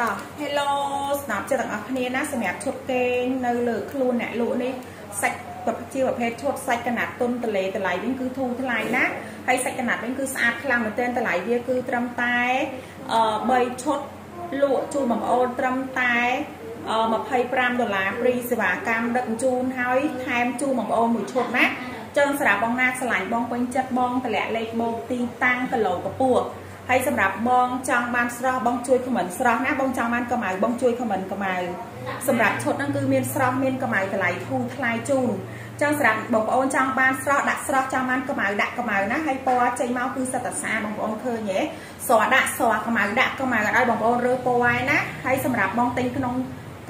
តោះ Hello ស្នាប់ចិត្តទាំងអស់គ្នាណាសម្រាប់ឈុតគេងនៅលើខ្លួនអ្នកលក់នេះសាច់ជាប្រភេទឈុតសាច់កណាត់ទុនតលេតម្លៃវិញគឺធូរថ្លៃណាហើយសាច់កណាត់វិញគឺស្អាតខ្លាំងមែនទែនតម្លៃវាគឺត្រឹមតែ3ឈុតលក់ជូនបងប្អូនត្រឹមតែ25ដុល្លារព្រីសេវាកម្មដឹកជញ្ជូនហើយថែមជូនបងប្អូនមួយឈុតណាចឹងសម្រាប់បងណាឆ្លាញ់បងពេញចិត្តបងតម្លាក់លេខបូកទីតាំងគីឡូកពស់ ហើយសម្រាប់បងចង់បានស្រស់បងជួយខមមិនស្រស់ណាបងចង់បានកម្ៅបងជួយខមមិនកម្ៅសម្រាប់ឈុតហ្នឹងគឺមានស្រស់មានកម្ៅតម្លៃធូរថ្លៃជូនចឹងសម្រាប់បងប្អូនចង់បានស្រស់ដាក់ស្រស់ចង់បានកម្ៅដាក់កម្ៅណាហើយពណ៌ចេញមកគឺសិតតែស្អាតបងប្អូនឃើញទេស្រស់ដាក់ស្រស់កម្ៅដាក់កម្ៅឲ្យបងប្អូនរើសពណ៌ឯណាហើយសម្រាប់បងទិញក្នុង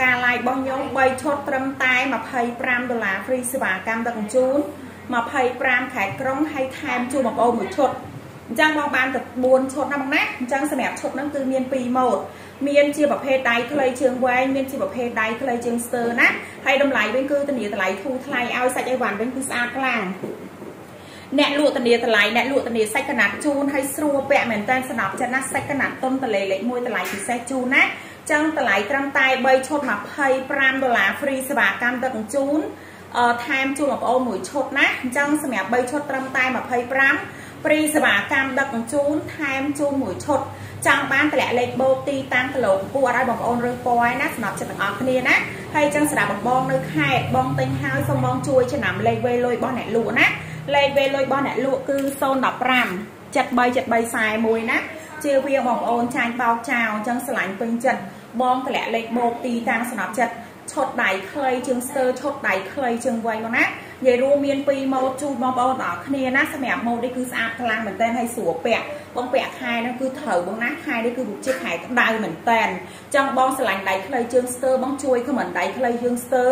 ការ live របស់ខ្ញុំ3ឈុតត្រឹមតែ25ដុល្លារ free សេវាកម្មដឹកជញ្ជូន25ខែក្រុងហើយថែមជូនបងប្អូនមួយឈុត អញ្ចឹងបងបានទៅ4ឈុតណាបងណាអញ្ចឹងសម្រាប់ឈុតហ្នឹងគឺមាន2ម៉ូតមានជាប្រភេទដៃខ្លីជើងវែងមានជាប្រភេទដៃខ្លីជើងស្ទើណាហើយតម្លៃវិញគឺធានាតម្លៃធូរថ្លៃឲ្យសាច់អីវ៉ាន់វិញគឺស្អាតខ្លាំងអ្នកលក់ធានាតម្លៃអ្នកលក់ធានាសាច់កណាត់ជូនហើយស្រួលពាក់មែនតើស្នប់ចិត្តណាសាច់កណាត់តុនតលេលេខ1តម្លៃពិសេសជូនណាចឹងតម្លៃត្រឹមតែ3ឈុត25ដុល្លារ free សេវាកម្មដឹកជញ្ជូនថែមជូនបងប្អូនមួយឈុតណាអញ្ចឹងសម្រាប់3ឈុតត្រឹមតែ25 ព្រីសេវាកម្មដឹកជញ្ជូនថែមជូនមួយឈុតចង់បានតម្លាក់លេខបូកទីតាំងគីឡូកម្ពស់ឲ្យបងប្អូនរើសពណ៌ណាសម្រាប់ចិត្តទាំងអស់គ្នាណាហើយចឹងសម្រាប់បងបងនៅខេត្តបងទិញហើយសូមបងជួយចំណាំលេខវេលុយរបស់អ្នកលក់ណាលេខវេលុយរបស់អ្នកលក់គឺ015 737341ណាជឿវាបងប្អូនចាញ់បោកចោលអញ្ចឹងស្រឡាញ់ពេញចិត្តបងតម្លាក់លេខបូកទីតាំងសម្រាប់ចិត្តឈុតដៃខ្លីជើងស្ទើឈុតដៃខ្លីជើងវែងមកណា និយាយរួមមាន2ម៉ូតជូនបងប្អូនទាំងអស់គ្នាណាសម្រាប់ម៉ូតនេះគឺស្អាតខ្លាំងមែនតើហើយស្រួលពាក់បងពាក់ខែហ្នឹងគឺត្រូវបងណាខែនេះគឺរូបជាខែក្តៅមែនតើចង់បងស្រឡាញ់ដៃខ្លីជើងស្ទើបងជួយខមមិនដៃខ្លីជើងស្ទើ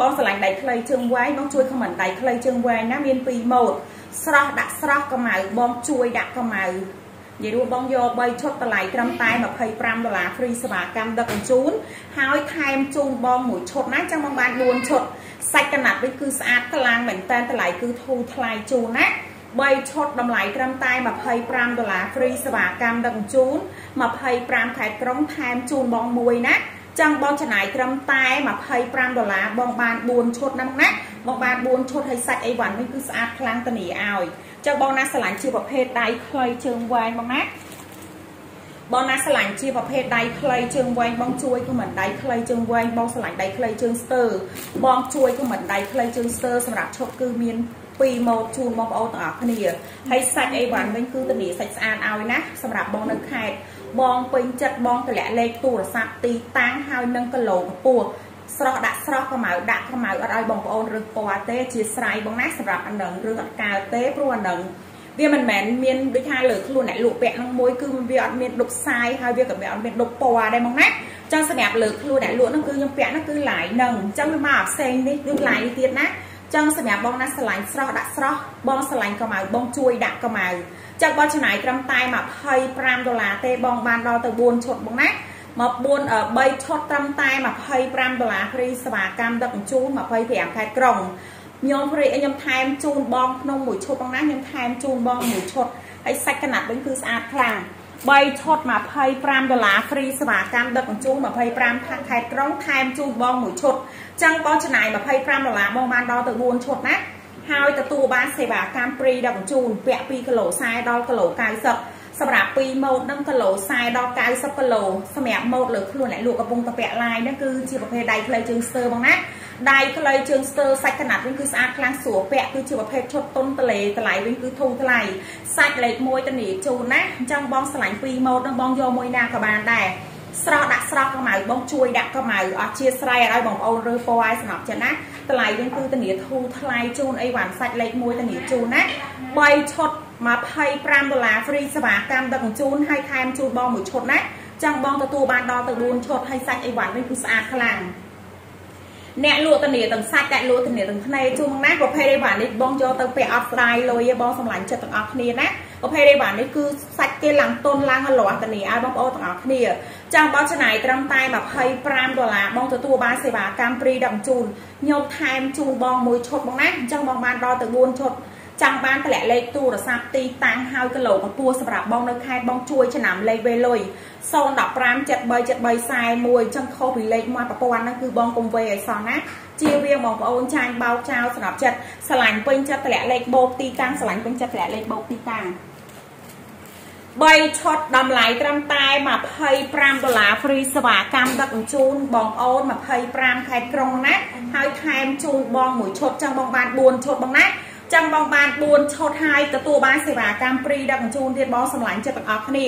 បងស្រឡាញ់ដៃខ្លីជើងវែងបងជួយខមមិនដៃខ្លីជើងវែងណាមាន2ម៉ូតស្រស់ដាក់ស្រស់កម្ៅបងជួយដាក់កម្ៅនិយាយរួមបងយក3ឈុតតម្លៃត្រឹមតែ25ដុល្លារ free សេវាកម្មដឹកជញ្ជូនហើយថែមជូនបងមួយឈុតណាចឹងបងបាន4ឈុត សាច់កណាត់វិញគឺស្អាតខ្លាំងមែនតើតម្លៃគឺធូរថ្លៃជូនណា3ឈុតតម្លៃត្រឹមតែ25ដុល្លារ free សេវាកម្មដឹកជញ្ជូន25ខែក្រុងថែមជូនបងមួយណាចង់បងចំណាយត្រឹមតែ25ដុល្លារបងបាន4ឈុតណាណាបងបាន4ឈុតហើយសាច់អីវ៉ាន់វិញគឺស្អាតខ្លាំងតានីឲ្យចង់បងណាស្រឡាញ់ជាប្រភេទដៃខ្លីជើងវែងបងណា បងណាស្រឡាញ់ជាប្រភេទដៃខ្លីជើងវែងបងជួយខមមិនដៃខ្លីជើងវែងបងស្រឡាញ់ដៃខ្លីជើងស្ទើបងជួយខមមិនដៃខ្លីជើងស្ទើសម្រាប់ឈុតគឺមាន2ម៉ូតជូនបងប្អូនទាំងអស់គ្នាហើយសាច់អីវ៉ាន់វិញគឺធានាសាច់ស្អាតឲ្យណាសម្រាប់បងនៅខេត្តបងពេញចិត្តបងតម្លាក់លេខទូរស័ព្ទទីតាំងហើយនឹងគីឡូកម្ពស់ស្រស់ដាក់ស្រស់កម្ៅដាក់កម្ៅអត់ឲ្យបងប្អូនរឹសពណ៌ទេជាស្រ័យបងណាសម្រាប់អានឹងរឿងអត់កើតទេព្រោះអានឹង វាមិនមែនមានដូចថាលើខ្លួនអ្នកលក់ពាក់នឹងមួយគឺវាអត់មានដុបសាយហើយវាក៏វាអត់មានដុបពណ៌ដែរហ្មងណាចឹងសម្រាប់លើខ្លួនអ្នកលក់ហ្នឹងគឺខ្ញុំពាក់ហ្នឹងគឺឡាយនឹងអញ្ចឹងវាមកផ្សេងនេះដូចឡាយនេះទៀតណាចឹងសម្រាប់បងណាស្រឡាញ់ស្រស់ដាក់ស្រស់បងស្រឡាញ់កម្ៅបងជួយដាក់កម្ៅចឹងបងចំណាយត្រឹមតែ25ដុល្លារទេបងបានដល់ទៅ4ឈុតបងណាមក4 3ឈុតត្រឹមតែ25ដុល្លារព្រីសេវាកម្មដឹកជញ្ជូន25ខែក្រុង ខ្ញុំព្រីខ្ញុំថែមជូនបងក្នុងមួយឈុតផងណាខ្ញុំថែមជូនបងមួយឈុតហើយសាច់កណាត់វិញគឺស្អាតខ្លាំង3ឈុត25ដុល្លារហ្វ្រីសេវាកម្មដឹកជញ្ជូន25ខែក្រុងថែមជូនបងមួយឈុតចឹងបងចំណាយ25ដុល្លារបងបានដល់ទៅ4ឈុតណាហើយទទួលបានសេវាកម្មព្រីដឹកជញ្ជូនពាក់2គីឡូ40ដល់គីឡូ90 សម្រាប់2ម៉ូតនឹងគីឡូ40ដល់90គីឡូសម្រាប់ម៉ូតលើខ្លួនអ្នកលក់កំពុងតែពាក់ឡាយហ្នឹងគឺជាប្រភេទដៃផ្លូវជើងស្ទើបងណាដៃខ្លីជើងស្ទើសាច់កណាត់វិញគឺស្អាតខ្លាំងស្រួលពាក់គឺជាប្រភេទឈុតតុនតលេតម្លៃវិញគឺធូរថ្លៃសាច់លេខ1តានីជូនណាអញ្ចឹងបងឆ្លាញ់2ម៉ូតនឹងបងយកមួយណាក៏បានដែរស្រស់ដាក់ស្រស់កម្ៅបងជួយដាក់កម្ៅអត់ជាស្រ័យឲ្យបងប្អូនរើពណ៌ឲ្យសំណប់ចិត្តណាតម្លៃវិញគឺតានីធូរថ្លៃជូនអីវ៉ាន់សាច់លេខ1តានីជូនណា3ឈុត 25ដុល្លារ free សេវាកម្មដឹកជញ្ជូនហើយថែមជូនបងមួយឈុតណាចឹងបងទទួលបានដល់ទៅ4ឈុតហើយសាច់អីវ៉ាន់វិញគឺស្អាតខ្លាំងអ្នកលក់តនីទាំងសាច់អ្នកលក់តនីទាំងភ្នែកជុំណាប្រភេទរេវ៉ានេះបងយកទៅពាក់អត់ស្ដាយលុយបងសម្លាញ់ចិត្តទាំងអស់គ្នាណាប្រភេទរេវ៉ានេះគឺសាច់គេឡើងតុនឡើងលាស់តនីឲ្យបងប្អូនទាំងអស់គ្នាចាំបងចំណាយត្រឹមតែ25ដុល្លារបងទទួលបានសេវាកម្មព្រីដឹកជូនខ្ញុំថែមជូនបងមួយឈុតបងណាអញ្ចឹងបងបានដល់ទៅ4ឈុត ចង់បានតម្លាក់លេខទូរស័ព្ទទីតាំងហើយគីឡូកម្ពស់សម្រាប់បងនៅខេត្តបងជួយឆ្នាំលេខវេលុយ015 737341ចឹងខុសពីលេខមកប្រព័ន្ធហ្នឹងគឺបងកុំវេឲ្យសោះណាជៀសវាងបងប្អូនចាញ់បោកចោលសម្រាប់ចិត្តឆ្លាញ់ពេញចិត្តតម្លាក់លេខបូកទីតាំងឆ្លាញ់ពេញចិត្តតម្លាក់លេខបូកទីតាំង3ឆុតតម្លៃត្រឹមតែ25ដុល្លារហ្វ្រីសេវាកម្មដឹកជញ្ជូនបងប្អូន25ខេត្តក្រុងណាហើយថែមជូនបងមួយឈុតចឹងបងបាន4ឈុតបងណា ចឹងបងបាន4ឈុតហើយទទួលបានសេវាកម្មព្រីដឹកជញ្ជូនទៀតបងសម្លាញ់ចិត្តទាំងអស់គ្នា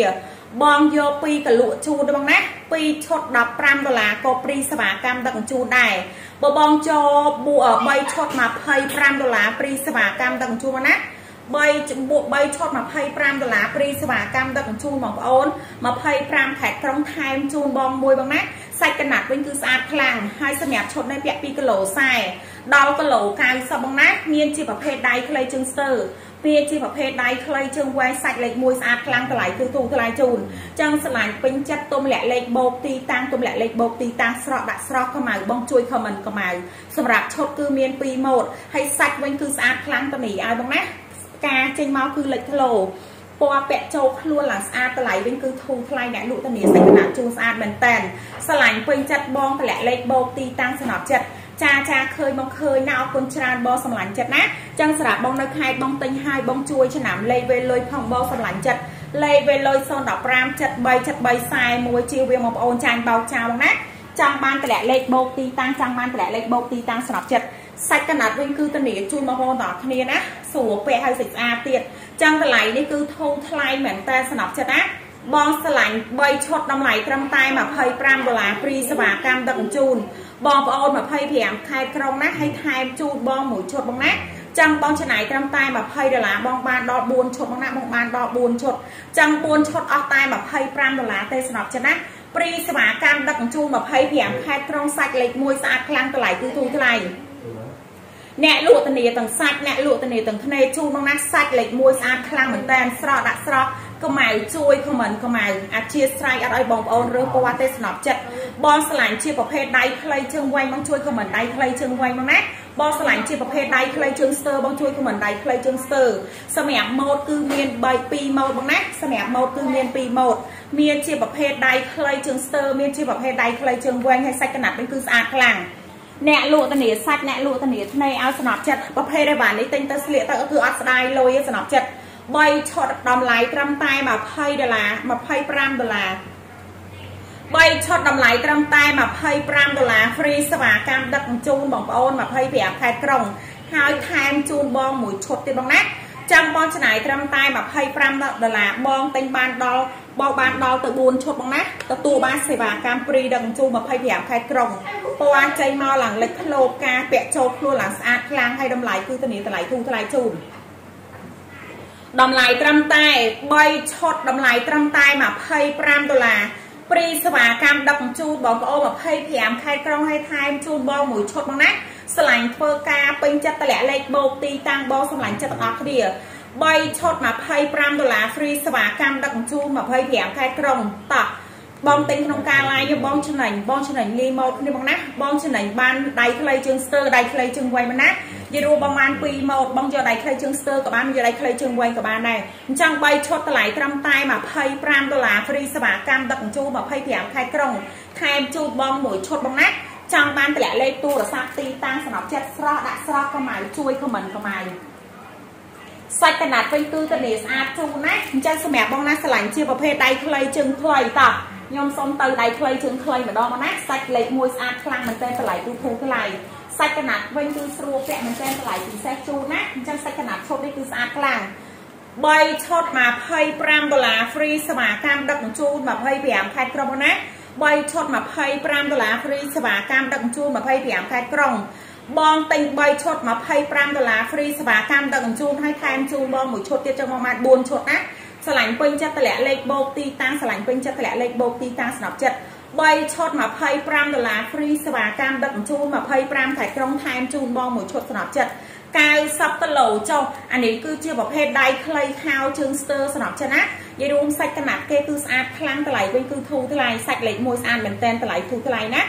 បងយកពីកលក់ជូនបងណា2ឈុត15ដុល្លារក៏ព្រីសេវាកម្មដឹកជញ្ជូនដែរបើបងចូល3ឈុត25ដុល្លារព្រីសេវាកម្មដឹកជញ្ជូនណា3ចំពោះ3ឈុត25ដុល្លារព្រីសេវាកម្មដឹកជញ្ជូនបងប្អូន25ខែក្រុងថែមជូនបងមួយបងណា សាច់កណាត់វិញគឺស្អាតខ្លាំងហើយសម្រាប់ឈុតនេះពាក់2គីឡូ40ដល់គីឡូ90បងណាមានជាប្រភេទដៃខ្លីជើងស្ទើវាជាប្រភេទដៃខ្លីជើងវែងសាច់លេខ1ស្អាតខ្លាំងតម្លៃគឺទូថ្លៃជូនចឹងស្រឡាញ់ពេញចិត្តទុំលាក់លេខបូកទីតាំងទុំលាក់លេខបូកទីតាំងស្រក់ដាក់ស្រស់កម្ៅបងជួយខមមិនកម្ៅសម្រាប់ឈុតគឺមាន2ម៉ូតហើយសាច់វិញគឺស្អាតខ្លាំងតនីឲ្យបងណាការចេញមកគឺលេចធ្លោ ពណ៌ពាក់ចូលខ្លួនឡើងស្អាតតម្លៃវិញគឺធូរថ្លៃអ្នកលក់ធានាសេចក្ដីជូនស្អាតមែនតែនស្រឡាញ់ពេញចិត្តបងតម្លាក់លេខបូកទីតាំងសំណប់ចិត្តចាចាឃើញបងឃើញណាអរគុណច្រើនបងសម្លាញ់ចិត្តណាចឹងសម្រាប់បងនៅខេត្តបងទិញហើយបងជួយឆ្នាំលេខវេលុយផងបងសម្លាញ់ចិត្តលេខវេលុយ015 737341ជាវាបងប្អូនចាញ់បោកចោលណាចង់បានតម្លាក់លេខបូកទីតាំងចង់បានតម្លាក់លេខបូកទីតាំងសម្រាប់ចិត្តសាច់កណាត់វិញគឺធានាជូនបងប្អូនទាំងអស់គ្នាណាស្រួលពាក់ហើយសាច់ស្អាតទៀត ចឹងតម្លៃនេះគឺធូរថ្លៃមែនតើសំណប់ចិត្តណាបងស្រឡាញ់3ឈុតតម្លៃត្រឹមតែ25ដុល្លារព្រីសេវាកម្មដឹកជញ្ជូនបងប្អូន25ខែក្រុងណាឲ្យថែមជូនបងមួយឈុតបងណាចាំបងចំណាយត្រឹមតែ20ដុល្លារបងបានដល់4ឈុតបងណាបងបានដល់4ឈុតចាំ4ឈុតអស់តែ25ដុល្លារទេសំណប់ចិត្តណាព្រីសេវាកម្មដឹកជញ្ជូន25ខែក្រុងសាច់លេខ1ស្អាតខ្លាំងតម្លៃគឺធូរថ្លៃ អ្នកលក់ធានាទាំងសាច់អ្នកលក់ធានាទាំងធ្នេជូនមកណាសាច់លេខ1ស្អាតខ្លាំងមែនតើស្រស់ដាក់ស្រស់កម្ៅជួយខមមិនកម្ៅអាជាស្រ័យអត់ឲ្យបងប្អូនរើសពណ៌ទេស្នប់ចិត្តបងឆ្លាញ់ជាប្រភេទដៃខ្លីជើងវែងបងជួយខមមិនដៃខ្លីជើងវែងមកណាបងឆ្លាញ់ជាប្រភេទដៃខ្លីជើងស្ទើបងជួយខមមិនដៃខ្លីជើងស្ទើសម្រាប់ម៉ូតគឺមាន3 2ម៉ូតបងណាសម្រាប់ម៉ូតគឺមាន2ម៉ូតមានជាប្រភេទដៃខ្លីជើងស្ទើមានជាប្រភេទដៃខ្លីជើងវែងហើយសាច់កណាត់វិញគឺស្អាតខ្លាំង អ្នកលក់ធានាសាច់អ្នកលក់ធានាថ្នេឲ្យសំណប់ចិត្តប្រភេទឯបាននេះទិញទៅស្លៀកទៅគឺអត់ស្ដាយលុយឯសំណប់ចិត្ត3ឈុតតម្លៃត្រឹមតែ20ដុល្លារ25ដុល្លារ3ឈុតតម្លៃត្រឹមតែ25ដុល្លារ free សេវាកម្មដឹកជញ្ជូនបងប្អូន25ខេត្តក្រុងហើយថែមជូនបងមួយឈុតទៀតបងណាចាំបងចំណាយត្រឹមតែ25ដុល្លារបងទិញបានដល់ បងបានដល់ទៅ4ឈុតបងណាទទួលបានសេវាកម្មព្រីដឹកជញ្ជូន25ខែក្រុងពណ៌ចេញមកឡើងលេចធ្លោការពាក់ចូលខ្លួនឡើងស្អាតខ្លាំងហើយតម្លៃគឺធានាតម្លៃធូរថ្លៃជូនតម្លៃត្រឹមតែ3ឈុតតម្លៃត្រឹមតែ25ដុល្លារព្រីសេវាកម្មដឹកជញ្ជូនបងប្អូន25ខែក្រុងឲ្យថែមជូនបងមួយឈុតបងណាឆ្លាញ់ធ្វើការពេញចិត្តតម្លាក់លេខបូកទីតាំងបងសម្លាញ់ចិត្តទាំងអស់គ្នា 3ឈុត25ដុល្លារ free សេវាកម្មដឹកជញ្ជូន25ខែក្រុងតោះបងទិញក្នុងការ live យកបងឆ្នាញ់បងឆ្នាញ់លីម៉ូតគ្នាបងណាបងឆ្នាញ់បានដៃខ្លីជើងស្ទើដៃខ្លីជើងវែងមកណានិយាយរួមបងបាន2ម៉ូតបងយកដៃខ្លីជើងស្ទើក៏បានយកដៃខ្លីជើងវែងក៏បានដែរអញ្ចឹង3ឈុតតម្លៃត្រឹមតែ25ដុល្លារ free សេវាកម្មដឹកជញ្ជូន25ខែក្រុងថែមជូនបងមួយឈុតបងណាចង់បានតម្លាក់លេខទូរស័ព្ទទីតាំងសំណប់ចិត្តស្រស់ដាក់ស្រស់កម្ៅជួយខមមិនកម្ៅ សាច់កណាត់វិញគឺធានាស្អាតជូនណាអញ្ចឹងសម្រាប់បងណាស្រឡាញ់ជាប្រភេទដៃខ្លីជើងខ្លីតោះខ្ញុំសុំទៅដៃខ្លីជើងខ្លីម្ដងមកណាសាច់លេខ1ស្អាតខ្លាំងមែនទែនតម្លៃទូធូរថ្លៃសាច់កណាត់វិញគឺស្រួលពាក់មែនទែនតម្លៃពិសេសជូនណាអញ្ចឹងសាច់កណាត់ឈុតនេះគឺស្អាតខ្លាំង3ឈុត25ដុល្លារ free សេវាកម្មដឹកជញ្ជូន25ខែក្រុងណា3ឈុត25ដុល្លារ free សេវាកម្មដឹកជញ្ជូន25ខែក្រុង បងទិញ3ឈុត25ដុល្លារ free សេវាកម្មដឹកជញ្ជូនហើយថែមជូនបងមួយឈុតទៀតចឹងមកបាន4ឈុតណាឆ្លាញ់ពេញចិត្តតម្លាក់លេខបូកទីតាំងឆ្លាញ់ពេញចិត្តតម្លាក់លេខបូកទីតាំងស្នប់ចិត្ត3ឈុត25ដុល្លារ free សេវាកម្មដឹកជញ្ជូន25ខែក្រុងថែមជូនបងមួយឈុតស្នប់ចិត្ត90គីឡូចុះអានេះគឺជាប្រភេទដៃខ្លីខោជើងស្ទើស្នប់ចិត្តណានិយាយរួមសាច់កណាត់គេគឺស្អាតខ្លាំងតម្លៃវិញគឺធូរថ្លៃសាច់លេខ1ស្អាតមែនតែនតម្លៃធូរថ្លៃណា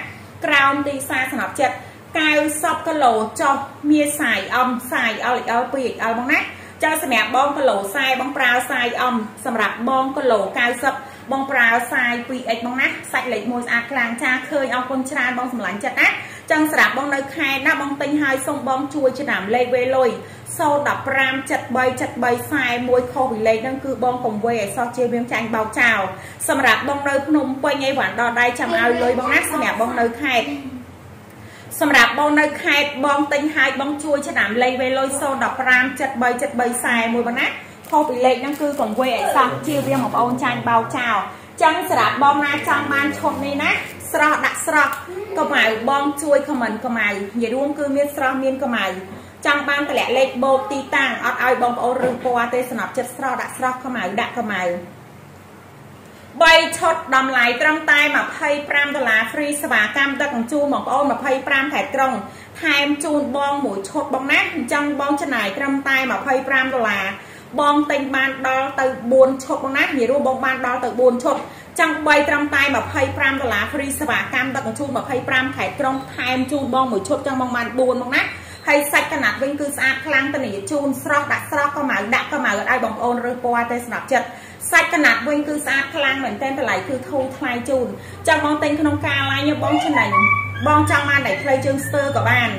ក្រោមទីផ្សារស្នប់ចិត្ត 90គីឡូចុះមានសាយអំសាយ LXL 2XL បងណាចាសម្រាប់បងគីឡូខ្សែបងប្រើខ្សែអំសម្រាប់បងគីឡូ90បងប្រើខ្សែ 2x បងណាសាច់លេខ1ស្អាតខ្លាំងចាឃើញអរគុណច្រើនបងសម្លាញ់ចិត្តណាចឹងសម្រាប់បងនៅខេត្តណាបងទិញហើយសូមបងជួយចំណាំលេខវេលុយ015 73 73 41ខុសពីលេខហ្នឹងគឺបងកុំវេឲ្យសោះជាវាចាញ់បោកចោលសម្រាប់បងនៅភ្នំពេញឯវ៉ាន់ដល់ដៃចាំឲ្យលុយបងណាសម្រាប់បងនៅខេត្ត សម្រាប់បងនៅខេត្តបងទិញហើយបងជួយឆ្នាំលេខវេលុយ015 73 73 41បងណាខុសពីលេខហ្នឹងគឺកុំវេឲ្យសោះជាវាបងប្អូនចាញ់បោកចោលចឹងសម្រាប់បងណាចង់បានឈុតនេះណាស្រស់ដាក់ស្រស់កម្ៅបងជួយខមមិនកម្ៅនិយាយរួមគឺមានស្រស់មានកម្ៅចង់បានតម្លាក់លេខបូកទីតាំងអត់ឲ្យបងប្អូនរឹងពណ៌ទេសំណប់ចិត្តស្រស់ដាក់ស្រស់ខ្មៅដាក់ខ្មៅ 3ឈុតតម្លៃត្រឹមតែ25ដុល្លារ free សេវាកម្មដឹកជញ្ជូនបងប្អូន25ខែក្រុងថែមជូនបងមួយឈុតបងណាអញ្ចឹងបងចំណាយត្រឹមតែ25ដុល្លារបងទិញបានដល់ទៅ4ឈុតបងណានិយាយរួមបងបានដល់ទៅ4ឈុតចឹង3ត្រឹមតែ25ដុល្លារ free សេវាកម្មដឹកជញ្ជូន25ខែក្រុងថែមជូនបងមួយឈុតចឹងបងបាន4បងណាហើយសាច់កណាត់វិញគឺស្អាតខ្លាំងតនីជូនស្រស់ដាក់ស្រស់ក៏មកដាក់ក៏មកឲ្យបងប្អូនរើសពណ៌ទេស្ដាប់ចិត្ត សាច់កណាត់វិញគឺស្អាតខ្លាំងមែនទែនតម្លៃគឺធូរថ្លៃជូនចាំបងទិញក្នុងការឡាញបងចំណេញបងចង់បានដៃខ្លីជើងស្ទើក៏បាន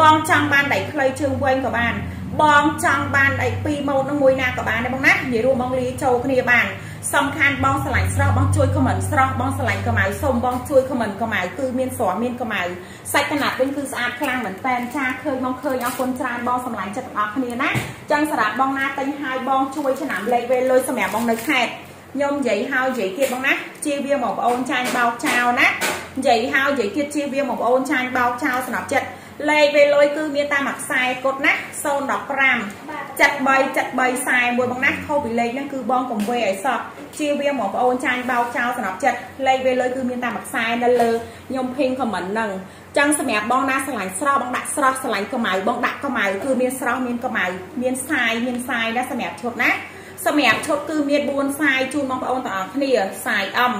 បងចង់បានដៃខ្លីជើងវែងក៏បាន បងចង់បានដៃពីរម៉ូតនឹងមួយណាក៏បានដែរបងណានិយាយរួមបងលាចូលគ្នាបាន សំខាន់បងឆ្លាញ់ស្រស់បងជួយខមមិនស្រស់បងឆ្លាញ់កម្ៅសូមបងជួយខមមិនកម្ៅគឺមានស្រស់មានកម្ៅសាច់កណាត់វិញគឺស្អាតខ្លាំងមែនតើចាឃើញបងឃើញអរគុណច្រើនបងឆ្លាញ់ចិត្តទាំងអស់គ្នាណាចឹងសម្រាប់បងណាទិញហើយបងជួយឆ្នាំលេខវេលុយសម្រាប់បងនៅខេត្តខ្ញុំនិយាយហើយនិយាយទៀតបងណាជៀសវាបងប្អូនចាញ់បោកចោលណានិយាយហើយនិយាយទៀតជៀសវាបងប្អូនចាញ់បោកចោលសម្រាប់ចិត្តលេខវេលុយគឺមានតាមមួយខ្សែគត់ណា015 73 73ខ្សែមួយបងណាខុសពីលេខហ្នឹងគឺបងកុំវេឲ្យសោះ ជៀសវាបងប្អូនចាញ់បោកចោលសម្រាប់ចិត្តលេខវេលុយគឺមានតាមមួយខ្សែនៅលើខ្ញុំភីងខមមិនហ្នឹងចឹងសម្រាប់បងណាស្រឡាញ់ស្រស់បងដាក់ស្រស់ស្រឡាញ់កម្ៅបងដាក់កម្ៅគឺមានស្រស់មានកម្ៅមានខ្សែមានខ្សែណាសម្រាប់ឈុតណាសម្រាប់ឈុតគឺមាន4ខ្សែជូនបងប្អូនទាំងអស់គ្នាខ្សែអឹម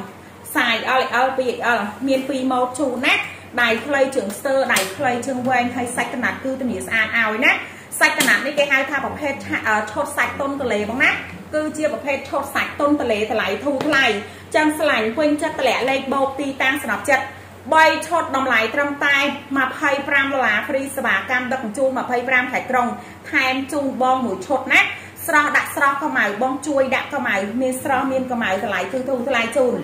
ខ្សែ LL 2XL មាន2ម៉ូតជូនណាដៃខ្លីជើងស្ទើដៃខ្លីជើងវែងហើយសាច់កណាត់គឺធានាស្អាតឲ្យណាសាច់កណាត់នេះគេហៅថាប្រភេទឈុតសាច់តុនតលេបងណា គឺជាប្រភេទឈុតសាច់តុនតលេតម្លៃធូរថ្លៃចឹងស្លាញ់ពេញចិត្តតម្លាក់លេខបូកទីតាំងសំណប់ចិត្ត3ឈុតតម្លៃត្រឹមតែ25ដុល្លារហ្វ្រីសេវាកម្មដឹកជញ្ជូន25ខែក្រុងថែមជូនបងមួយឈុតណាស្រស់ដាក់ស្រស់កម្ៅបងជួយដាក់កម្ៅមានស្រស់មានកម្ៅតម្លៃគឺធូរថ្លៃជូន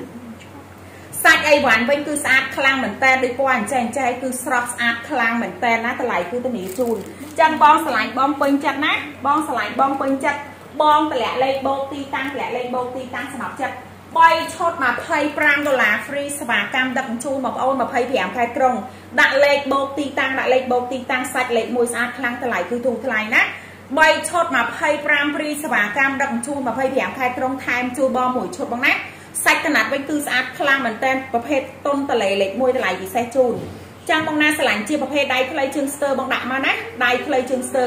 សាច់អីវ៉ាន់វិញគឺស្អាតខ្លាំងមែនតើដូចពណ៌អញ្ចឹងចែកគឺស្រស់ស្អាតខ្លាំងមែនតើណាតម្លៃគឺធានាជូនចឹងបងឆ្លាញ់បងពេញចិត្តណាបងឆ្លាញ់បងពេញចិត្ត បងតម្លាក់លេខបូកទីតាំងតម្លាក់លេខបូកទីតាំងសម្រាប់ចិត្ត3ឈុត25ដុល្លារ free សេវាកម្មដឹកជញ្ជូនបងប្អូន25ខែក្រុងដាក់លេខបូកទីតាំងដាក់លេខបូកទីតាំងសាច់លេខ1ស្អាតខ្លាំងតម្លៃគឺធូរថ្លៃណា3ឈុត25 free សេវាកម្មដឹកជញ្ជូន25ខែក្រុងថែមជួលបងមួយឈុតបងណាសាច់កណាត់វិញគឺស្អាតខ្លាំងមែនតើប្រភេទតុនតលេលេខ1តម្លៃពិសេសជូនចាំបងណាស្រឡាញ់ជាប្រភេទដៃខ្លីជើងស្ទើបងដាក់មកណាដៃខ្លីជើងស្ទើ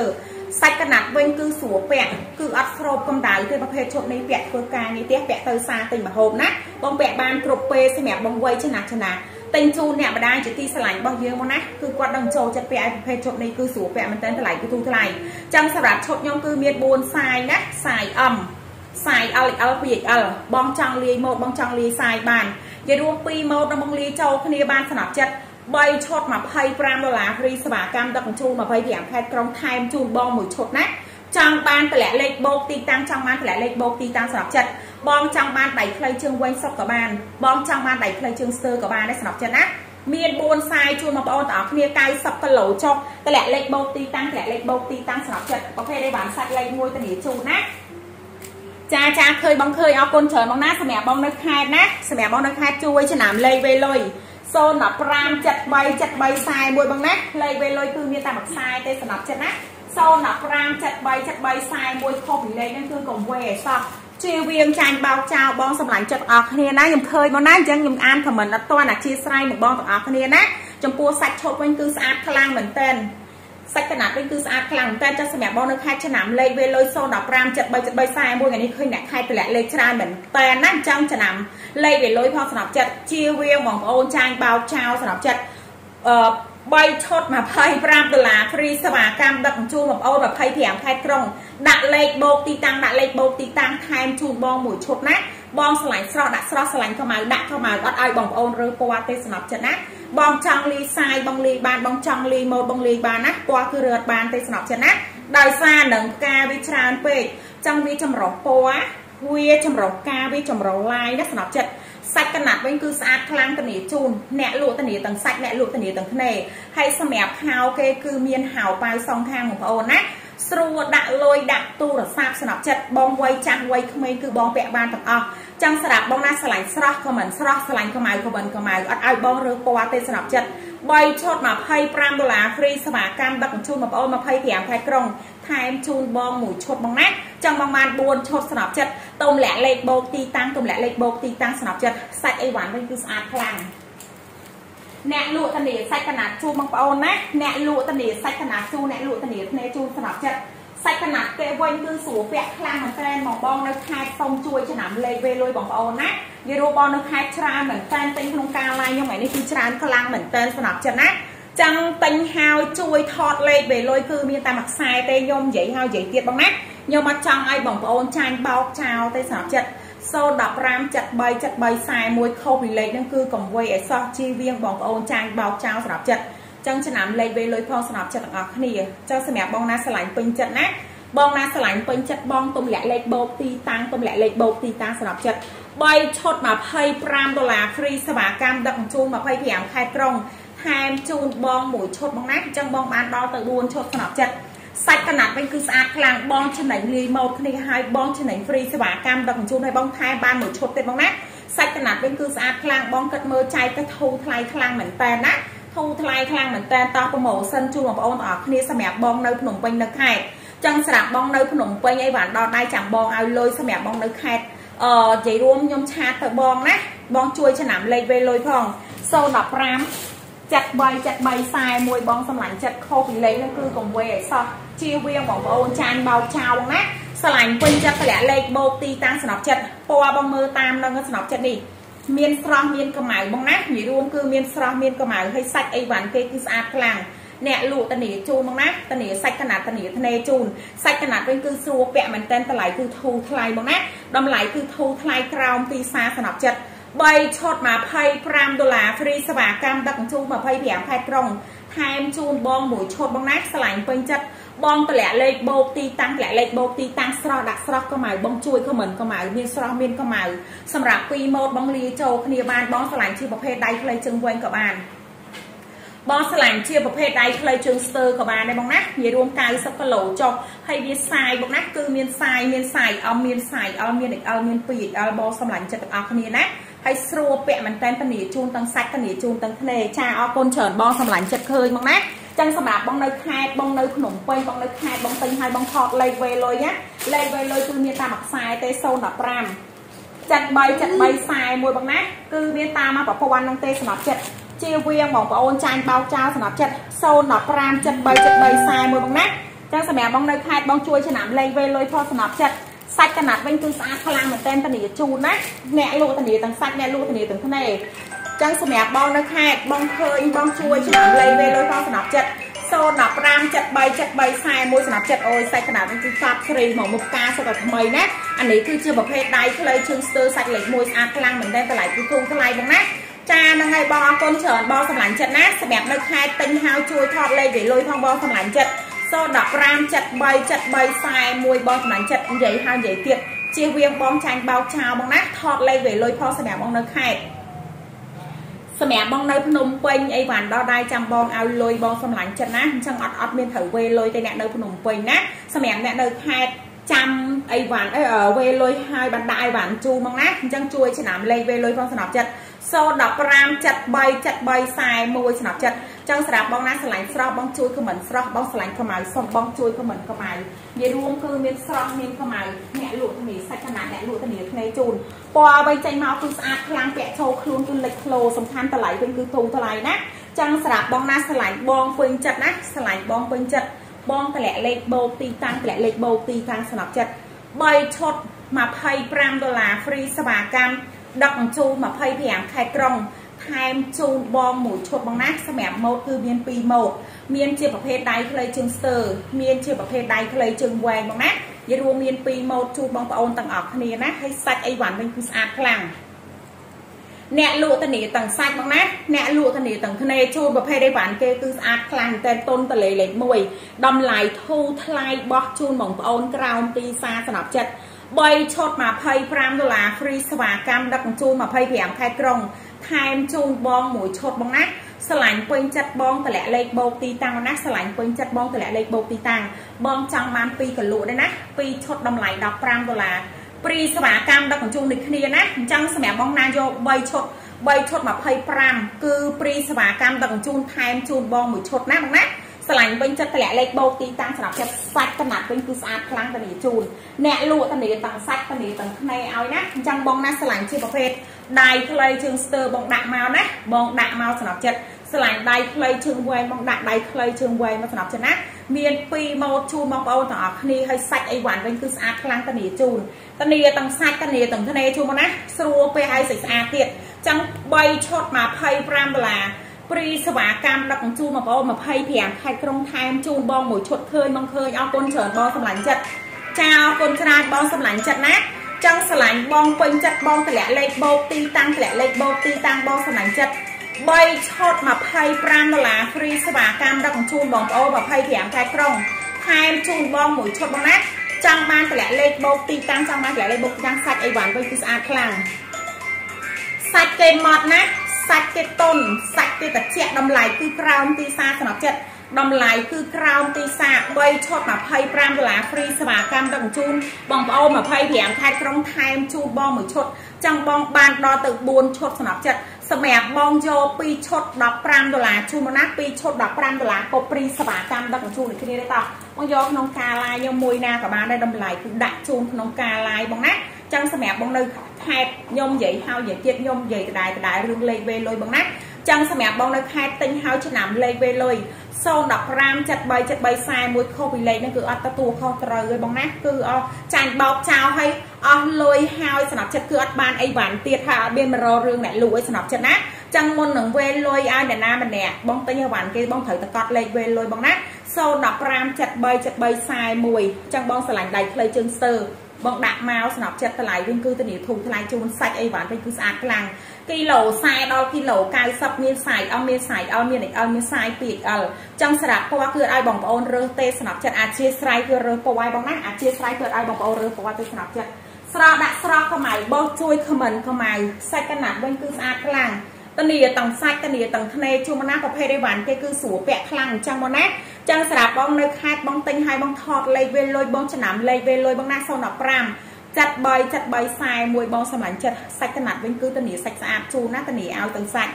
សាច់កណាត់វិញគឺស្រួលពាក់គឺអត់ស្រូបកម្ដៅទេប្រភេទឈុតនេះពាក់ធ្វើការនេះទេពាក់ទៅសារទិញម្ហូបណាបងពាក់បានគ្រប់ពេលសម្រាប់បងវ័យចំណាស់ចំណាស់ទិញជូនអ្នកម្ដាយជាទីស្រឡាញ់របស់យើងមកណាគឺគាត់នឹងចូលចិត្តពាក់ឲ្យប្រភេទឈុតនេះគឺស្រួលពាក់មែនតើតម្លៃគឺធូរថ្លៃចឹងសម្រាប់ឈុតខ្ញុំគឺមាន4ខ្សែណាខ្សែអឹមខ្សែ LXL 2XL បងចង់លាយម៉ូតបងចង់លាយខ្សែបាននិយាយរួម2ម៉ូតដល់បងលាយចូលគ្នាបានស្នាប់ចិត្ត 3ឈុត25ដុល្លារហ្វ្រីសេវាកម្មដឹកជញ្ជូន25ខែក្រុងថែមជូនបងមួយឈុតណាចង់បានតម្លាក់លេខបូកទីតាំងចង់បានតម្លាក់លេខបូកទីតាំងសម្រាប់ចិត្តបងចង់បានដៃខ្លីជើងវែងសុកក៏បានបងចង់បានដៃខ្លីជើងស្ទើក៏បានដែរសម្រាប់ចិត្តណាមាន4សាយជូនបងប្អូនទាំងអស់គ្នា90គីឡូចុះតម្លាក់លេខបូកទីតាំងតម្លាក់លេខបូកទីតាំងសម្រាប់ចិត្តប្រភេទនេះបានសាច់លេខ1ធានាជូនណាចាចាឃើញបងឃើញអរគុណច្រើនបងណាសម្រាប់បងនៅខេត្តណាសម្រាប់បងនៅខេត្តជួយចំណាំលេខវេលុយ 015 73 73 41បងណាលេខវេលុយគឺមានតែមួយខ្សែទេសម្រាប់ចិត្តណា015 73 73 41ខុសពីលេខហ្នឹងគឺកុំវេឲ្យសោះជៀវៀងចាញ់បោកចោលបងសម្លាញ់ចិត្តអស់គ្នាណាខ្ញុំឃើញមកណាអញ្ចឹងខ្ញុំអានខមមិនអត់ទាន់អធិស្ឋាននឹងបងទាំងអស់គ្នាណាចំពោះសាច់ឈុតវិញគឺស្អាតខ្លាំងមែនតើ សាច់កណាត់វិញគឺស្អាតខ្លាំងតែចាស់សម្រាប់បងនៅខេត្តឆ្នាំលេខវេលុយ015 737341ថ្ងៃនេះឃើញអ្នកខេត្តតម្លាក់លេខច្រើនមែនតែណាអញ្ចឹងឆ្នាំលេខវេលុយផងសម្រាប់ចិត្តជាវាបងប្អូនចាញ់បោកចោលសម្រាប់ចិត្តអឺ3ឈុត25ដុល្លារ free សេវាកម្មដឹកជញ្ជូនបងប្អូន25ខេត្តក្រុងដាក់លេខបូកទីតាំងដាក់លេខបូកទីតាំងថែមជូនបងមួយឈុតណាបងឆ្លាញ់ស្រស់ដាក់ស្រស់ឆ្លាញ់ខ្មៅដាក់ខ្មៅអត់ឲ្យបងប្អូនរើពណ៌ទេសំណប់ចិត្តណា បងចង់លីសាយបងលីបានបងចង់លីម៉ូតបងលីបានណាពណ៌គឺរើអត់បានទេសំណប់ចិត្តណាដោយសារនឹងផ្កាវាច្រើនពេកចង់វាចម្រុះពណ៌វាចម្រុះការវាចម្រុះឡាយណាសំណប់ចិត្តសាច់កណាត់វិញគឺស្អាតខ្លាំងតានីជូនអ្នកលក់តានីទាំងសាច់អ្នកលក់តានីទាំងភ្នែកហើយសម្រាប់ហៅគេគឺមានហៅប៉ៅសងខាងបងប្អូនណាស្រួលដាក់លុយដាក់ទូរស័ព្ទស្នាប់ចិត្តបងវ័យចាស់វ័យក្មេងគឺបងពាក់បានទាំងអស់ ចឹងសម្រាប់បងណាឆ្លាញ់ស្រស់ក៏មិនស្រស់ឆ្លាញ់ខ្មៅក៏មិនខ្មៅអត់ឲ្យបងរើពណ៌ទេស្នាប់ចិត្ត3ឈុត25ដុល្លារហ្វ្រីសេវាកម្មដឹកជញ្ជូនបងប្អូន25ខែក្រុងថែមជូនបងមួយឈុតបងណាចង់បងបាន4ឈុតស្នាប់ចិត្តទុំលាក់លេខបូកទីតាំងទុំលាក់លេខបូកទីតាំងស្នាប់ចិត្តសាច់អីវ៉ាន់វិញគឺស្អាតខ្លាំងអ្នកលក់ធានាសាច់កណាត់ជូនបងប្អូនណាអ្នកលក់ធានាសាច់កណាត់ជូនអ្នកលក់ធានាភ្នែកជូនស្នាប់ចិត្ត សាច់កណាត់គេវិញគឺស្រួលពាក់ខ្លាំងមែនតើបងបងនៅខេត្តសុំជួយចំណាំលេខវេលុយបងប្អូនណានិយាយរួមបងនៅខេត្តច្រើនមែនតើទិញក្នុងការឡាយខ្ញុំថ្ងៃនេះគឺច្រើនខ្លាំងមែនតើស្នាប់ចិត្តណាចឹងទិញហើយជួយថតលេខវេលុយគឺមានតែមួយខ្សែទេខ្ញុំនិយាយហើយនិយាយទៀតបងណាខ្ញុំអត់ចង់ឲ្យបងប្អូនចាញ់បោកចោលទេស្នាប់ចិត្ត015 73 73 41ខុសពីលេខហ្នឹងគឺកុំវៃឲ្យសោះជីវៀងបងប្អូនចាញ់បោកចោលសម្រាប់ចិត្ត ចឹងចំណាំលេខវេលុយផងសម្រាប់ចិត្តទាំងអស់គ្នាចឹងសម្រាប់បងណាឆ្លាញ់ពេញចិត្តណាបងណាឆ្លាញ់ពេញចិត្តបងទុំលាក់លេខបូកទីតាំងទុំលាក់លេខបូកទីតាំងសម្រាប់ចិត្ត3ឈុត25ដុល្លារ free សេវាកម្មដឹកជញ្ជូន25ខែក្រុងថែមជូនបងមួយឈុតបងណាអញ្ចឹងបងបានដល់ទៅ4ឈុតសម្រាប់ចិត្តសាច់កណាត់វិញគឺស្អាតខ្លាំងបងចំណេញលាយម៉ូតគ្នាហើយបងចំណេញ free សេវាកម្មដឹកជញ្ជូនឲ្យបងថែមបានមួយឈុតទៀតបងណាសាច់កណាត់វិញគឺស្អាតខ្លាំងបងគិតមើលចែកទៅធូរថ្លៃខ្លាំងមែនតើណា ធូរថ្លៃខ្លាំងមែនតើតោះប្រម៉ូសិនជូនបងប្អូនទាំងអស់គ្នាសម្រាប់បងនៅភ្នំពេញនៅខេត្តចឹងសម្រាប់បងនៅភ្នំពេញអីបានដល់ដៃចាំបងឲ្យលុយសម្រាប់បងនៅខេត្តអឺនិយាយរួមខ្ញុំឆាតទៅបងណាបងជួយចំណាំលេខវេលុយផង015 73 73 41បងសម្លាញ់ចិត្តខុសពីលេខហ្នឹងគឺកង្វេឲ្យសោះជៀសវាងបងប្អូនចាញ់បោកចោលណាស្រឡាញ់ពេញចិត្តតម្លាក់លេខបូកទីតាំងសំណប់ចិត្តពណ៌បងមើលតាមនឹងសំណប់ចិត្តនេះ មានស្រស់មានកម្ៅបងណានិយាយរួមគឺមានស្រស់មានកម្ៅហើយសាច់អីវ៉ាន់គេគឺស្អាតខ្លាំងអ្នកលក់តានីជូនមកណាតានីសាច់កណាត់តានីធ្នេជូនសាច់កណាត់វិញគឺស្រួលពាក់មែនតែនតម្លៃគឺធូរថ្លៃមកណាតម្លៃគឺធូរថ្លៃក្រោមទីផ្សារសំណប់ចិត្ត3ឈុត25ដុល្លារ free សេវាកម្មដឹកជញ្ជូន25ខែក្រុងថែមជូនបងមួយឈុតបងណាឆ្លាញ់ពេញចិត្ត បងតម្លាក់លេខបូកទីតាំងតម្លាក់លេខបូកទីតាំងស្រស់ដាក់ស្រស់ក៏ម៉ៅបងជួយខមមិនក៏ម៉ៅមានស្រស់មានក៏ម៉ៅសម្រាប់ពីរម៉ូតបងលាចូលគ្នាបានបងឆ្លាញ់ជាប្រភេទដៃខ្លីជើងវែងក៏បានបងឆ្លាញ់ជាប្រភេទដៃខ្លីជើងស្ទើក៏បានដែរបងណានិយាយរួម90គីឡូចុះហើយវាសាយបងណាគឺមានសាយមានសាយអមមានសាយអមមាន XL មាន 2XL បងឆ្លាញ់ចិត្តទាំងអស់គ្នាណាហើយស្រួលពាក់មែនតែនធានាជូនទាំងសាច់ធានាជូនទាំងភ្នែកចាអរគុណច្រើនបងសម្លាញ់ចិត្តឃើញមកណា ចឹងសម្រាប់បងនៅខេត្តបងនៅភ្នំពេញបងនៅខេត្តបងពេញឲ្យបងថតលេខវេលុយណាលេខវេលុយគឺមានតាមមួយខ្សែទេ015ចិត្ត3ចិត្ត3ខ្សែមួយបងណាគឺមានតាមមកប្រព័ន្ធនឹងទេសម្រាប់ចិត្តជាវៀងបងប្អូនចាញ់បោកចោលសម្រាប់ចិត្ត015ចិត្ត3ចិត្ត3ខ្សែមួយបងណាចឹងសម្រាប់បងនៅខេត្តបងជួយចំណាំលេខវេលុយផងសម្រាប់ចិត្តសាច់កណាត់វិញគឺស្អាតខ្លាំងមែនទែនតានីជូនណាអ្នកលក់តានីទាំងសាច់អ្នកលក់តានីទាំងភ្នែក ចឹងសម្រាប់បងនៅខេត្តបងឃើញបងជួយឆ្នាំលេវេលុយផងសំណាប់ចិត្ត015 73 73 41សំណាប់ចិត្តអូយសាច់កណាត់វិញគឺសាប់ស្រីមកមុខការសុទ្ធតែថ្មីណាអានេះគឺជាប្រភេទដៃខ្លីជើងស្ទើសាច់លេខ1ស្អាតខ្លាំងមែនទែនតម្លៃគឺធូរថ្លៃបងណាចាហ្នឹងហើយបងអរគុណច្រើនបងសម្លាញ់ចិត្តណាសម្រាប់នៅខេត្តទិញហៅជួយថតលេខវេលុយផងបងសម្លាញ់ចិត្ត015 73 73 41បងចំណាញ់ចិត្តនិយាយហើយនិយាយទៀតជៀសវាងបងចាញ់បោកឆាបងណាថតលេខវេលុយផងសម្រាប់បងនៅខេត្ត សម្រាប់បងនៅភ្នំពេញអីវ៉ាន់ដល់ដៃចាំបងឲ្យលុយបងសម្លាញ់ចិត្តណាអញ្ចឹងអត់អត់មានត្រូវវេលុយទេអ្នកនៅភ្នំពេញណាសម្រាប់អ្នកនៅខេត្តចាំអីវ៉ាន់អីវេលុយឲ្យបណ្ដាអីវ៉ាន់ជូរមកណាអញ្ចឹងជួយឆ្នាំលេខវេលុយផងសំណប់ចិត្ត015 73 73 41ស្នាប់ចិត្ត ចឹងសម្រាប់បងណាឆ្លាញ់ស្រស់បងជួយខមមិនស្រស់បងឆ្លាញ់ខ្មៅសុំបងជួយខមមិនខ្មៅនិយាយរួមគឺមានស្រស់មានខ្មៅអ្នកលក់នេះសាច់កណាអ្នកលក់ធានាធ្នេជូនពណ៌អ្វីចេញមកគឺស្អាតខ្លាំងពាក់ចូលខ្លួនគឺលេចធ្លោសំខាន់តម្លៃវិញគឺធូរថ្លៃណាចឹងសម្រាប់បងណាឆ្លាញ់បងពេញចិត្តណាឆ្លាញ់បងពេញចិត្តបងតម្លាក់លេខបូកទីតាំងតម្លាក់លេខបូកទីតាំងស្នាប់ចិត្ត3ឈុត25ដុល្លារ free សេវាកម្មដឹកជញ្ជូន25ខែក្រុង ថែមជូនបងមួយឈុតបងណាសម្រាប់ម៉ូតគឺមាន2ម៉ូតមានជាប្រភេទដៃខ្លីជើងស្ទើមានជាប្រភេទដៃខ្លីជើងវែងបងណានិយាយរួមមាន2ម៉ូតជូនបងប្អូនទាំងអស់គ្នាណាហើយសាច់អីវ៉ាន់វិញគឺស្អាតខ្លាំងអ្នកលក់ធានាទាំងសាច់បងណាអ្នកលក់ធានាទាំងធ្នេជូនប្រភេទអីវ៉ាន់គេគឺស្អាតខ្លាំងតែតុនតលេលេខ1តម្លៃធូរថ្លៃបោះជូនបងប្អូនក្រោមទីសាស្នាប់ចិត្ត 3ឈុត25ដុល្លារ free សេវាកម្មដឹកជញ្ជូន25ខែក្រុងថែមជូនបងមួយឈុតបងណាស្រឡាញ់ពេញចិត្តបងតម្លាក់លេខបោកទីតាំងណាស្រឡាញ់ពេញចិត្តបងតម្លាក់លេខបោកទីតាំងបងចង់បាន2កលក់ដែរណា2ឈុតតម្លៃ15ដុល្លារព្រីសេវាកម្មដឹកជញ្ជូនដូចគ្នាណាអញ្ចឹងសម្រាប់បងណាយក3ឈុត3ឈុត25គឺព្រីសេវាកម្មដឹកជញ្ជូនថែមជូនបងមួយឈុតណាបងណា ស្រឡាញ់វិញចិត្តតម្លាក់លេខបោកទីតាំងសម្រាប់ចិត្តសាច់កណាត់វិញគឺស្អាតខ្លាំងតានីជូនអ្នកលក់តានីទាំងសាច់តានីទាំងភ្នែកឲ្យណាអញ្ចឹងបងណាស្រឡាញ់ជាប្រភេទដៃខ្លីជើងស្ទើបងដាក់មកណាបងដាក់មកសម្រាប់ចិត្តស្រឡាញ់ដៃខ្លីជើងវែងបងដាក់ដៃខ្លីជើងវែងមកសម្រាប់ចិត្តណាមាន2ម៉ូតជូនបងប្អូនទាំងអស់គ្នាហើយសាច់អីវ៉ាន់វិញគឺស្អាតខ្លាំងតានីជូនតានីទាំងសាច់តានីទាំងភ្នែកជូនមកណាស្រួលពេលឲ្យសាច់ស្អាតទៀតអញ្ចឹង3ឈុត25ដុល្លារ ព្រីសេវាកម្មដឹកជញ្ជូនបងប្អូន25ខែក្រុងថែមជូនបងមួយឈុតឃើញបងឃើញអរគុណច្រើនបងសម្លាញ់ចិត្តចាអរគុណច្រើនបងសម្លាញ់ចិត្តណាចង់ស្រឡាញ់បងពេញចិត្តបងតម្លាក់លេខបោកទីតាំងតម្លាក់លេខបោកទីតាំងបងសម្លាញ់ចិត្ត3ឈុត25ដុល្លារ free សេវាកម្មដឹកជញ្ជូនបងប្អូន25ខែក្រុងថែមជូនបងមួយឈុតបងណាចង់បានតម្លាក់លេខបោកទីតាំងចង់បានតម្លាក់លេខបោកទីតាំងសាច់អីវ៉ាន់វិញគឺស្អាតខ្លាំងសាច់គេម៉ត់ណា សាច់គេតុនសាច់គេត្រជាក់តម្លៃគឺក្រោមទីសាសំណប់ចិត្តតម្លៃគឺក្រោមទីសា3ឈុត25ដុល្លារ free សេវាកម្មដឹកជញ្ជូនបងប្អូន25ខែក្រុងថែមជូនបងមួយឈុតចង់បងបានដល់ទៅ4ឈុតសំណប់ចិត្តសម្រាប់បងយក2ឈុត15ដុល្លារជូនមកណា2ឈុត15ដុល្លារក៏ព្រីសេវាកម្មដឹកជញ្ជូននេះគ្នាដែរតោះ បងយកក្នុងការឡាយយកមួយណាក៏បានដែរតម្លៃគឺដាក់ជូនក្នុងការឡាយបងណាចឹងសម្រាប់បងនៅខេត្តខ្ញុំនិយាយហើយនិយាយទៀតខ្ញុំនិយាយដដែលដដែលរឿងលេខវេលុយបងណាចឹងសម្រាប់បងនៅខេត្តទិញហើយឆ្នាំលេខវេលុយ015 73 73 41ខុសពីលេខហ្នឹងគឺអត់ទទួលខុសត្រូវទេបងណាគឺអស់ចាញ់បោកចោលហើយអស់លុយហើយសំណប់ចិត្តគឺអត់បានអីវ៉ាន់ទៀតហើយអត់មានមកររឿងអ្នកលក់អីសំណប់ចិត្តណាចឹងមុននឹងវេលុយឲ្យអ្នកណាម្នាក់បងទិញអីវ៉ាន់គេបងត្រូវតកត់លេខវេលុយបងណា 015 73 73 41ចឹងបងស្រឡាញ់ដៃខ្លីជើងស្ទើបងដាក់មកស្នប់ចិត្តតម្លៃវិញគឺធានាធូរថ្លៃជូនសាច់អីវ៉ាន់វិញគឺស្អាតខ្លាំងគីឡូ40ដល់គីឡូ90មានសាយអត់មានសាយអត់មានអត់មានសាយ 2XL ចង់ស្រាប់ពណ៌គឺឲ្យបងប្អូនរើសទេស្នប់ចិត្តអាចជាស្រ័យគឺរើសពណ៌ឲ្យបងណាអាចជាស្រ័យគឺឲ្យបងប្អូនរើសពណ៌ទៅស្នប់ចិត្តស្រកដាក់ស្រកខ្មៅបោះជួយខមមិនខ្មៅសាច់កណាត់វិញគឺស្អាតខ្លាំងតនីទាំងសាច់តនីទាំងធ្នេជុំណាប្រភេទអីវ៉ាន់គេគឺស្រួលពាក់ខ្លាំងអញ្ចឹងមកណា ចឹងសម្រាប់បងនៅខេត្តបងទិញឲ្យបងថតលេខវេលុយបងចំណាំលេខវេលុយបងណា015ចាត់3ចាត់3ខ្សែមួយបងសម្លាញ់ចិត្តសាច់កណាត់វិញគឺតនីសាច់ស្អាតជូនណាតនីឲ្យទាំងសាច់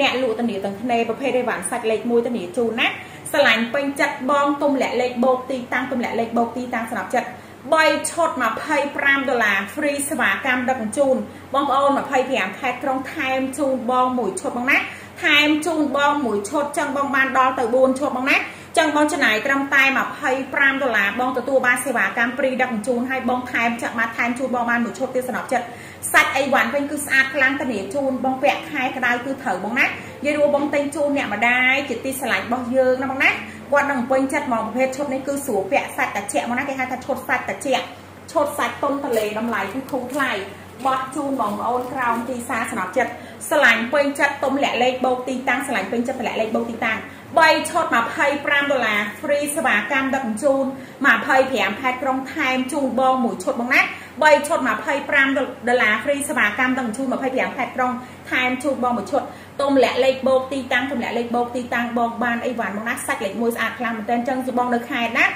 អ្នកលក់តនីទាំងធ្នេប្រភេទអីវ៉ាន់សាច់លេខ1តនីជូនណាស្រឡាញ់ពេញចិត្តបងទុំលាក់លេខបោកទីតាំងទុំលាក់លេខបោកទីតាំងសម្រាប់ចិត្ត3ឈុត25ដុល្លារ free សេវាកម្មដឹកជញ្ជូនបងប្អូន25ខែក្រុងថែមជូនបងមួយឈុតបងណាថែមជូនបងមួយឈុតចឹងបងបានដល់ទៅ4ឈុតបងណា ចឹងបងចំណាយត្រឹមតែ25ដុល្លារបងទទួលបានសេវាកម្មព្រីដឹកជញ្ជូនហើយបងថែមចាក់មកថែមជូនបងបានមួយឈុតទៀតសំណប់ចិត្តសាច់អីវ៉ាន់វិញគឺស្អាតខ្លាំងតានីជូនបងពាក់ខែក្តៅគឺត្រូវបងណានិយាយរួមបងទិញជូនអ្នកម្ដាយជាទីស្រឡាញ់របស់យើងណាបងណាគាត់នឹងពេញចិត្តមកប្រភេទឈុតនេះគឺស្រួលពាក់សាច់តាជាមកណាគេហៅថាឈុតសាច់តាជាឈុតសាច់តុនតលេតម្លៃគឺធូរថ្លៃបោះជូនបងប្អូនក្រោមទីសាស្នប់ចិត្តស្រឡាញ់ពេញចិត្តទុំលាក់លេខបោកទីតាំងស្រឡាញ់ពេញចិត្តលាក់លេខបោកទីតាំង 3ឈុត25ដុល្លារ free សេវាកម្មដឹកជញ្ជូន25ខេត្តក្រុងថែមជូនបងមួយឈុតបងណា3ឈុត25ដុល្លារ free សេវាកម្មដឹកជញ្ជូន25ខេត្តក្រុងថែមជូនបងមួយឈុតទុំលាក់លេខបោកទីតាំងទុំលាក់លេខបោកទីតាំងបងបានអីវ៉ាន់បងណាសាច់លេខ1ស្អាតខ្លាំងមែនតើអញ្ចឹងជាបងនៅខេត្តណា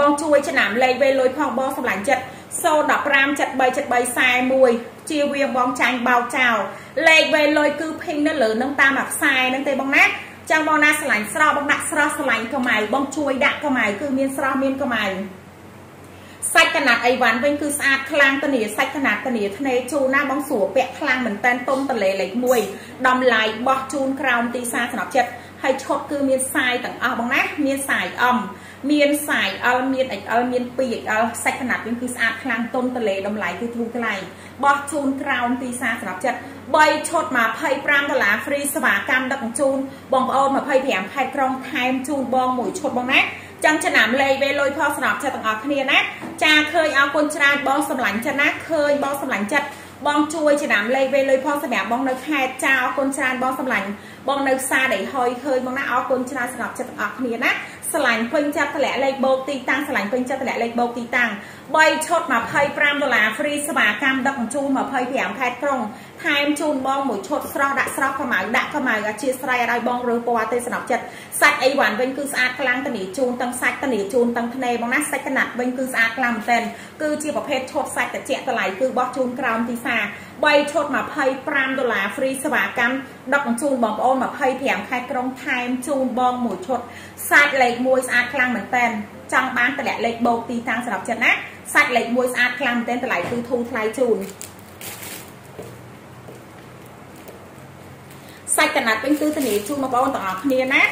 បងជួយចំណាំលេខវេលុយផងបងសម្លាញ់ចិត្ត015 73 41ជាវាបងចាញ់បោកចោលលេខវេលុយគឺភីងនៅលើនឹងតាមអាខ្សែនឹងទេបងណា ចឹងបងណាស្រឡាញ់ស្រស់បងដាក់ស្រស់ស្រឡាញ់កម្ៅបងជួយដាក់កម្ៅគឺមានស្រស់មានកម្ៅសាច់កណាត់អីវ៉ាន់វិញគឺស្អាតខ្លាំងតនីសាច់កណាត់តនីធ្នេជូនណាបងស្រួលពាក់ខ្លាំងមែនតែនទុំតលេលេខ1ដំឡៃបោះជូនក្រោមទីសាសនប់ចិត្តហើយឈុតគឺមានសាយទាំងអស់បងណាមានសាយអំ មាន size L មាន XL មាន 2XL សាច់កណាត់វិញគឺស្អាតខ្លាំងទុនតលេតម្លៃគឺធូរថ្លៃបោះជូនក្រោមទីផ្សារសម្រាប់ចិត្ត3ឈុត25ដុល្លារ free សេវាកម្មដឹកជញ្ជូនបងប្អូន25ខេត្តក្រុងថែមជូនបងមួយឈុតបងណាចឹងចំណាំលេខវេលុយផលសម្រាប់ចិត្តទាំងអស់គ្នាណាចាឃើញអរគុណច្រើនបងសម្លាញ់ចិត្តណាឃើញបងសម្លាញ់ចិត្តបងជួយចំណាំលេខវេលុយផងសម្រាប់បងនៅខេត្តចាអរគុណច្រើនបងសម្លាញ់បងនៅផ្សារដៃហុយឃើញបងណាអរគុណច្រើនសម្រាប់ចិត្តទាំងអស់គ្នាណា ស្រឡាញ់ពេញចិត្តតម្លាក់លេខបូកទីតាំងស្រឡាញ់ពេញចិត្តតម្លាក់លេខបូកទីតាំង3ឈុត25ដុល្លារ free សេវាកម្មដឹកជញ្ជូន25ខេត្តក្រុងថែមជូនបងមួយឈុតស្រស់ដាក់ស្រស់កម្ៅដាក់កម្ៅអធិស្ឋានឲ្យបងរើពណ៌ទេសំណប់ចិត្តសាច់អីវ៉ាន់វិញគឺស្អាតខ្លាំងតនីជូនទាំងសាច់តនីជូនទាំងធ្នេបងណាសាច់កណាត់វិញគឺស្អាតខ្លាំងមែនទែនគឺជាប្រភេទឈុតសាច់ត្រជាក់តម្លៃគឺបោះជូនក្រោមទីផ្សារ3ឈុត25ដុល្លារ free សេវាកម្មដឹកជញ្ជូនបងប្អូន25ខេត្តក្រុងថែមជូនបងមួយឈុត សាច់លេខ1ស្អាតខ្លាំងមែនទែនចង់បានតម្លាក់លេខបូកទីតាំងសម្រាប់ចិត្តណាសាច់លេខ1ស្អាតខ្លាំងមែនទែនតម្លៃគឺធូរថ្លៃជូនសាច់កណាត់វិញគឺធានាជូនបងប្អូនទាំងអស់គ្នាណា